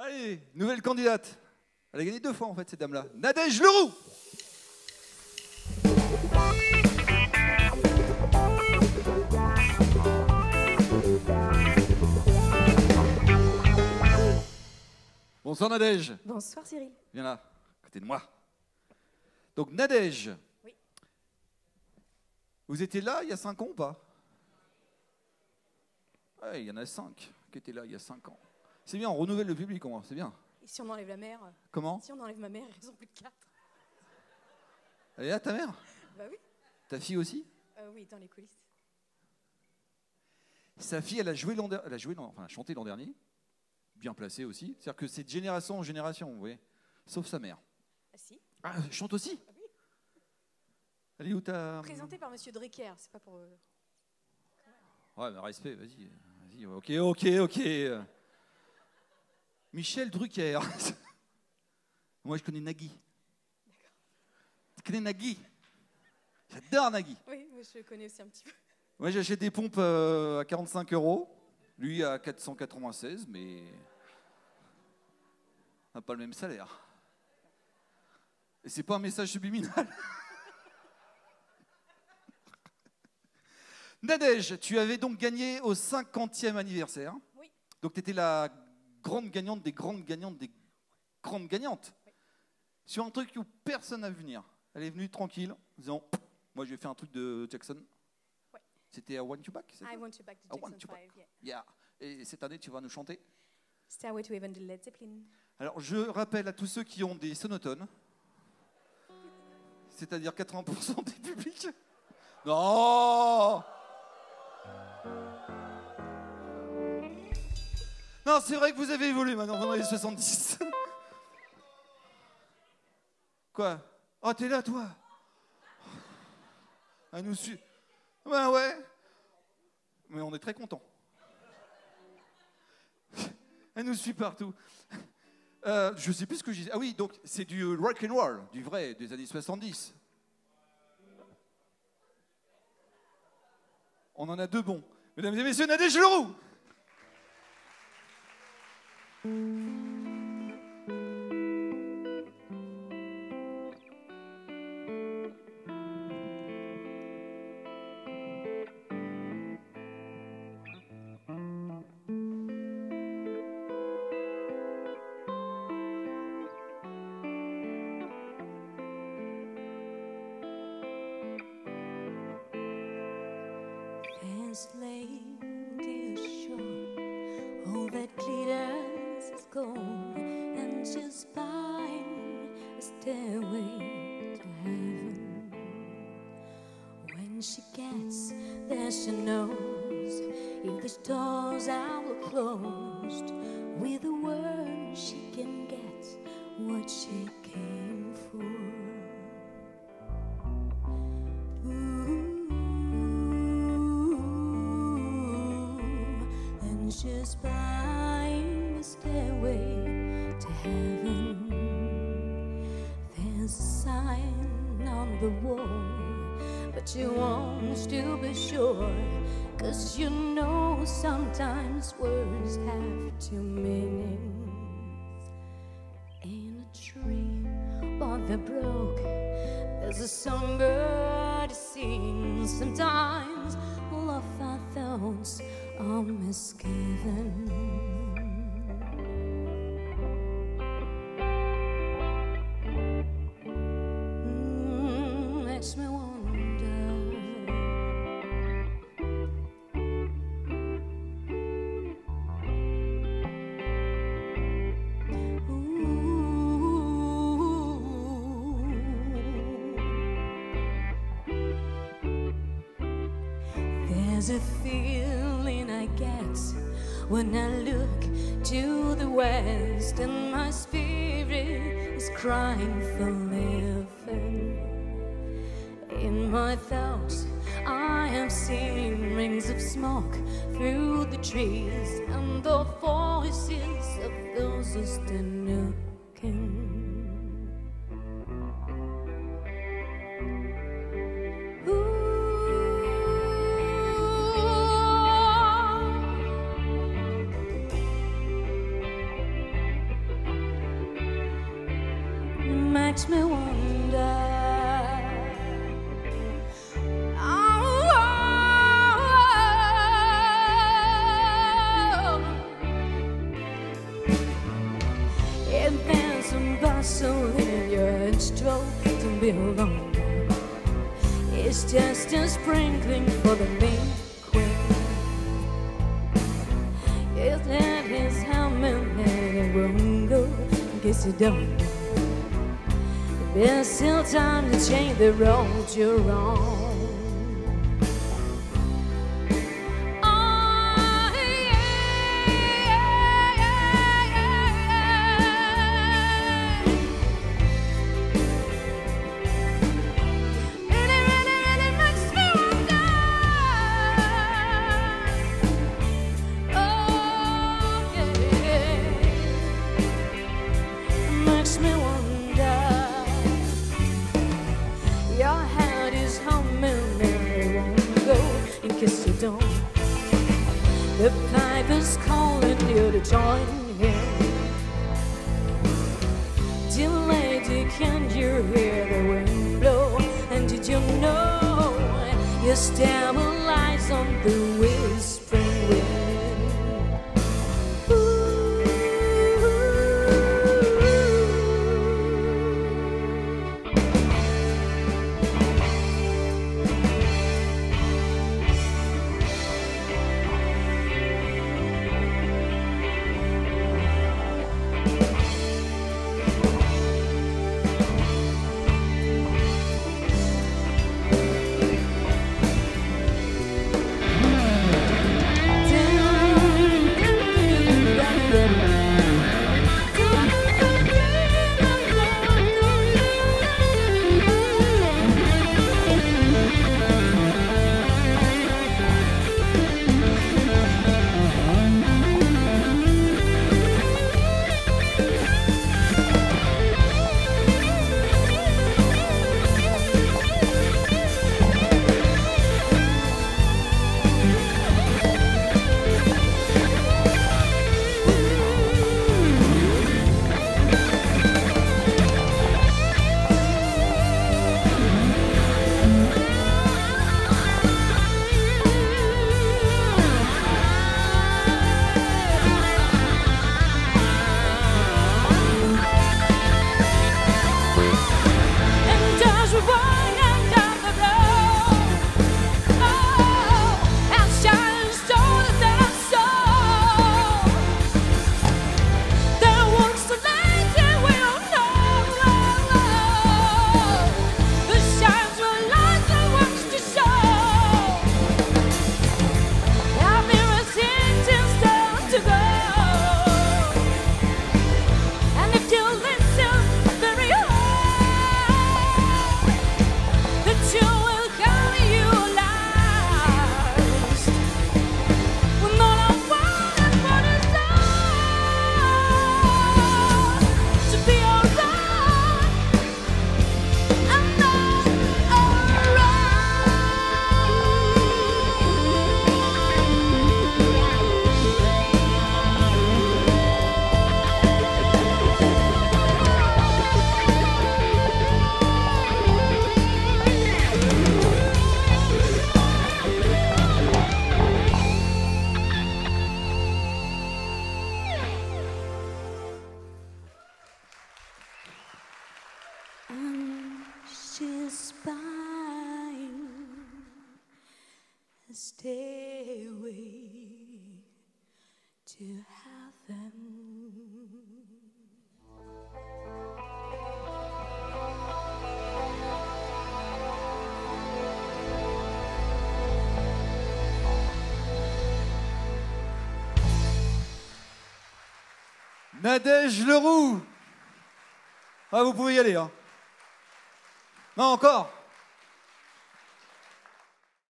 Allez, nouvelle candidate. Elle a gagné deux fois en fait cette dame-là. Nadège Leroux Bonsoir Nadège. Bonsoir Cyril. Viens là, à côté de moi. Donc Nadège. Oui. Vous étiez là il y a cinq ans ou pas? Ouais, il y en a cinq qui étaient là il y a cinq ans. C'est bien, on renouvelle le public, au moins, c'est bien. Et si on enlève la mère Comment Si on enlève ma mère, ils sont plus de quatre. Elle est là ta mère Bah oui. Ta fille aussi Euh, oui, dans les coulisses. Sa fille, elle a joué l'an elle a joué, l'an- enfin, elle a chanté l'an dernier, bien placée aussi. C'est-à-dire que c'est de génération en génération, vous voyez. Sauf sa mère. Ah si. Ah, elle chante aussi Ah oui. Elle est où ta Présenté par Monsieur Drucker, c'est pas pour. euh, Ouais, mais respect, vas-y, vas-y. Ok, ok, ok. Michel Drucker. Moi, je connais Nagui. Tu connais Nagui? J'adore Nagui. Oui, moi, je connais aussi un petit peu. Moi, j'achète des pompes euh, à 45 euros. Lui à 496, mais on n'a pas le même salaire. Et c'est pas un message subliminal. Nadège, tu avais donc gagné au 50e anniversaire. Oui. Donc tu étais la grande gagnante des grandes gagnantes des grandes gagnantes. Sur un truc où personne n'a vu venir. Elle est venue tranquille, en disant Moi, j'ai fait un truc de Jackson. Ouais. C'était à Back I want you back to I want Jackson you 5. Yeah. Yeah. Et cette année, tu vas nous chanter. Stairway to Heaven de Led Zeppelin. Alors, je rappelle à tous ceux qui ont des sonotones, c'est-à-dire 80% des publics. Non Non, c'est vrai que vous avez évolué maintenant dans les 70. Quoi? Oh, t'es là, toi? Elle nous suit. Ben ouais. Mais on est très contents. Elle nous suit partout. Euh, je sais plus ce que je disais. Ah oui, donc c'est du rock and roll, du vrai, des années 70. On en a deux bons. Mesdames et messieurs, Nadège Leroux Mm-hmm. She's buying a stairway to heaven. When she gets there, she knows if the doors are closed, with a word she can get what she came for. Ooh, and she's buying a stairway heaven. There's a sign on the wall, but she wants to be sure. Cause you know sometimes words have two meanings. In a tree, but the brook. There's a songbird sings. Sometimes all of our thoughts are misgiven. A feeling I get when I look to the west, and my spirit is crying for living. In my thoughts, I have seen rings of smoke through the trees and the voices of those who stand looking. Be alone, it's just a sprinkling for the main queen. If that is how many won't go, guess you don't. There's still time to change the road you're on. Makes me wonder. Your head is humming and it won't go in case you don't. The pipe is calling you to join him. Dear lady, can you hear the wind blow? And did you know you stabilize And she's buying a stairway to heaven. Nadège Leroux. Ah, vous pouvez y aller. Hein. Non, encore.